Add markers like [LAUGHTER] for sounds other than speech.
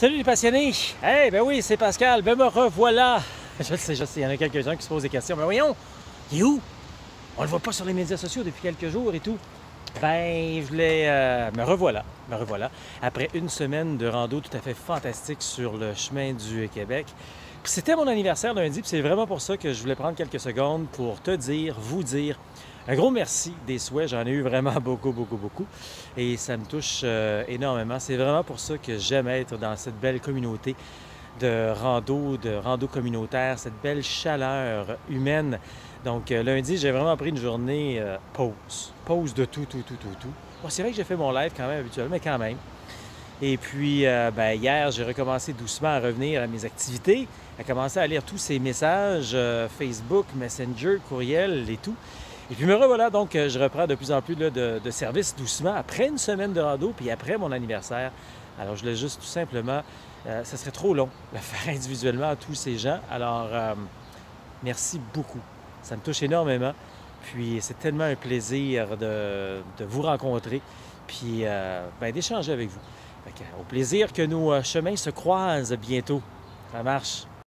Salut les passionnés! Eh ben oui, c'est Pascal, ben me revoilà! [LAUGHS] Je sais, je sais, il y en a quelques-uns qui se posent des questions. Mais voyons, il est où? On le voit pas sur les médias sociaux depuis quelques jours et tout. Ben, je voulais. euh, me revoilà, me revoilà. Après une semaine de rando tout à fait fantastique sur le chemin du Québec. Puis C'était mon anniversaire lundi, puis c'est vraiment pour ça que je voulais prendre quelques secondes pour te dire, vous dire, un gros merci des souhaits. J'en ai eu vraiment [LAUGHS] beaucoup, beaucoup, beaucoup. Et ça me touche euh, énormément. C'est vraiment pour ça que j'aime être dans cette belle communauté de rando, de rando communautaire, cette belle chaleur humaine. Donc euh, lundi, j'ai vraiment pris une journée euh, pause. Pause de tout, tout, tout, tout, tout. Bon, c'est vrai que j'ai fait mon live quand même habituellement, mais quand même. Et puis, ben, hier, j'ai recommencé doucement à revenir à mes activités, à commencer à lire tous ces messages Facebook, Messenger, courriel et tout. Et puis me revoilà, donc euh, je reprends de plus en plus de, services doucement après une semaine de rando, puis après mon anniversaire. Alors je voulais juste tout simplement, euh, ça serait trop long de [LAUGHS] le faire individuellement à tous ces gens. Alors euh, merci beaucoup, ça me touche énormément. Puis c'est tellement un plaisir de, vous rencontrer, puis ben, d'échanger avec vous. Au plaisir que nos chemins se croisent bientôt. Ça marche.